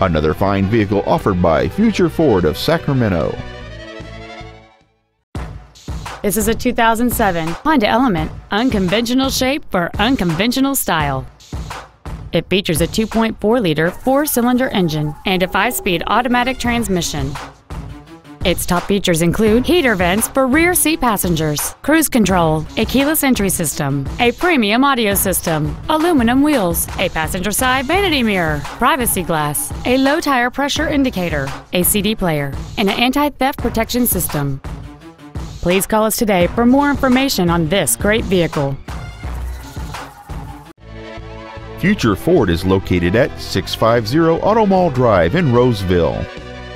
Another fine vehicle offered by Future Ford of Sacramento. This is a 2007 Honda Element, unconventional shape for unconventional style. It features a 2.4-liter four-cylinder engine and a five-speed automatic transmission. Its top features include heater vents for rear seat passengers, cruise control, a keyless entry system, a premium audio system, aluminum wheels, a passenger side vanity mirror, privacy glass, a low tire pressure indicator, a CD player, and an anti-theft protection system. Please call us today for more information on this great vehicle. Future Ford is located at 650 Auto Mall Drive in Roseville.